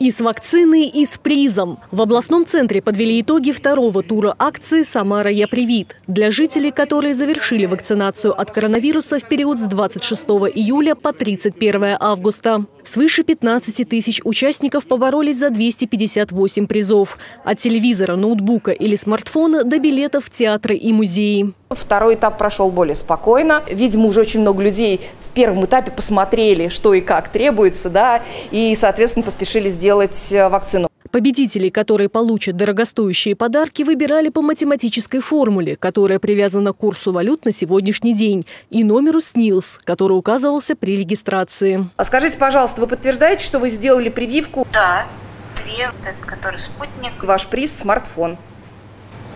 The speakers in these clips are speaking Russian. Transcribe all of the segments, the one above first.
И с вакциной, и с призом. В областном центре подвели итоги второго тура акции «Самара, я привит» для жителей, которые завершили вакцинацию от коронавируса в период с 26 июля по 31 августа. Свыше 15 тысяч участников поборолись за 258 призов. От телевизора, ноутбука или смартфона до билетов в театры и музеи. Второй этап прошел более спокойно. Видимо, уже очень много людей в первом этапе посмотрели, что и как требуется, да, и, соответственно, поспешили сделать э, вакцину. Победителей, которые получат дорогостоящие подарки, выбирали по математической формуле, которая привязана к курсу валют на сегодняшний день, и номеру СНИЛС, который указывался при регистрации. А скажите, пожалуйста, вы подтверждаете, что вы сделали прививку? Да, две, вот этот, который спутник. Ваш приз – смартфон.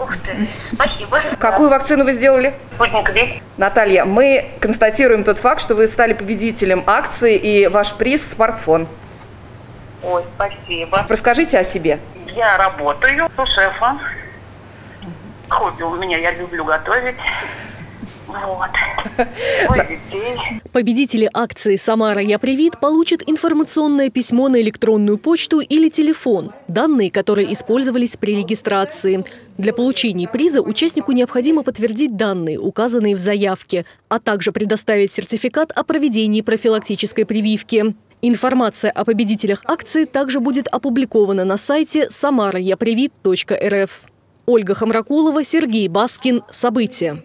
Ух ты, спасибо. Какую вакцину вы сделали? Спутник Ви. Наталья, мы констатируем тот факт, что вы стали победителем акции, и ваш приз – смартфон. Ой, спасибо. Расскажите о себе. Я работаю у шефа. Хобби у меня, я люблю готовить. Вот. Победители акции «Самара, я привит» получат информационное письмо на электронную почту или телефон, данные, которые использовались при регистрации. Для получения приза участнику необходимо подтвердить данные, указанные в заявке, а также предоставить сертификат о проведении профилактической прививки. Информация о победителях акции также будет опубликована на сайте самараяпривит.рф. Ольга Хамракулова, Сергей Баскин. События.